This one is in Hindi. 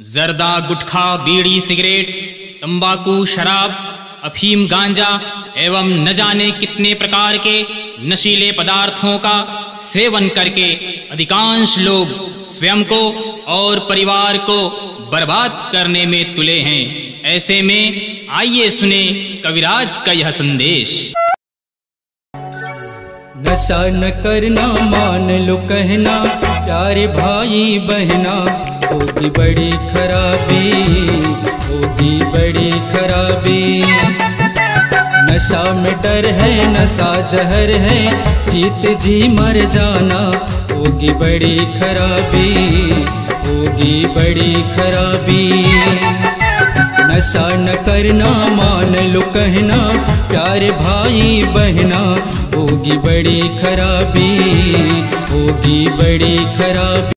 जर्दा, गुटखा, बीड़ी, सिगरेट, तंबाकू, शराब, अफीम, गांजा एवं न जाने कितने प्रकार के नशीले पदार्थों का सेवन करके अधिकांश लोग स्वयं को और परिवार को बर्बाद करने में तुले हैं। ऐसे में आइए सुने कविराज का यह संदेश। नशा न करना, मान लो कहना, प्यारे भाई, बहना, होगी बड़ी खराबी, होगी बड़ी खराबी। नशा में डर है, नशा जहर है, जीत जी मर जाना, होगी बड़ी खराबी, होगी बड़ी खराबी। नशा न करना, मान लो कहना, प्यारे भाई, बहना होगी बड़ी खराबी होगी बड़ी खराबी।